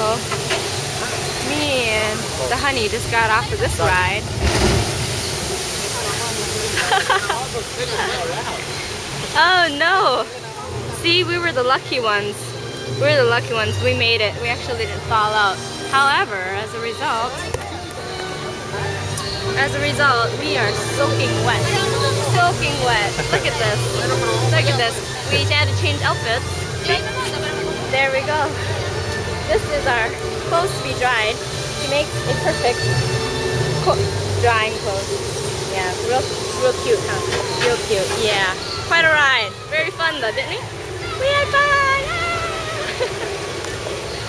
Me and the honey just got off of this ride. oh no! See, we were the lucky ones. We were the lucky ones. We made it. We actually didn't fall out. However, as a result, as a result, we are soaking wet. Soaking wet. Look at this. Look at this. We had to change outfits. There we go. Our clothes to be dried to make a perfect drying clothes. Yeah, real, real cute, huh? Real cute. Yeah, quite a ride. Very fun though, didn't we? We had fun.